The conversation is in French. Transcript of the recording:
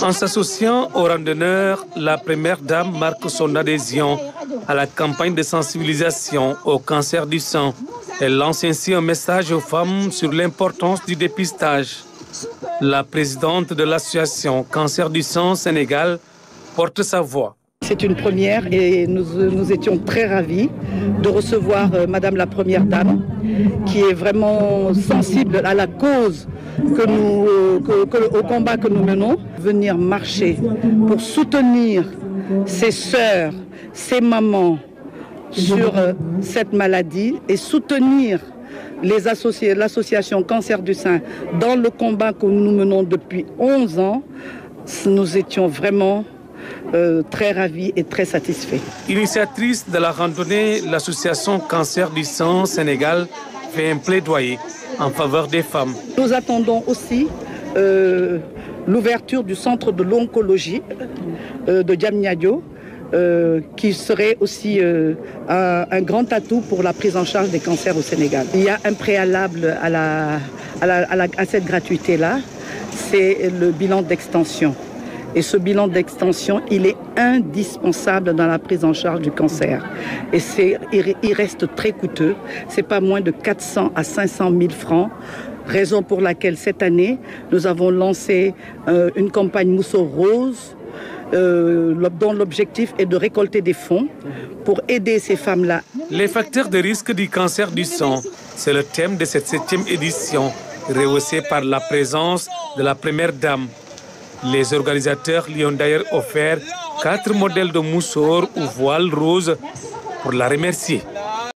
En s'associant aux randonneurs, la première dame marque son adhésion à la campagne de sensibilisation au cancer du sang. Elle lance ainsi un message aux femmes sur l'importance du dépistage. La présidente de l'association Cancer du sang Sénégal porte sa voix. C'est une première et nous, étions très ravis de recevoir euh, Madame la Première Dame qui est vraiment sensible à la cause euh, au combat que nous menons. Venir marcher pour soutenir ses sœurs, ses mamans sur euh, cette maladie et soutenir l'association Cancer du sein dans le combat que nous menons depuis 11 ans, nous étions vraiment euh, très ravis et très satisfaits. Initiatrice de la randonnée, l'association Cancer du sang Sénégal fait un plaidoyer en faveur des femmes. Nous attendons aussi euh, l'ouverture du centre de l'oncologie euh, de Diamniadio. Euh, qui serait aussi euh, un, un, grand atout pour la prise en charge des cancers au Sénégal. Il y a un préalable à, la, à, la, à, la, à cette gratuité-là, c'est le bilan d'extension. Et ce bilan d'extension, il est indispensable dans la prise en charge du cancer. Et c'est, il reste très coûteux. C'est pas moins de 400 à 500 000 francs. Raison pour laquelle cette année, nous avons lancé euh, une campagne Mousseau Rose euh, dont l'objectif est de récolter des fonds pour aider ces femmes-là. Les facteurs de risque du cancer du sang, c'est le thème de cette septième édition, rehaussée par la présence de la première dame. Les organisateurs lui ont d'ailleurs offert quatre modèles de moussoir ou voile rose pour la remercier.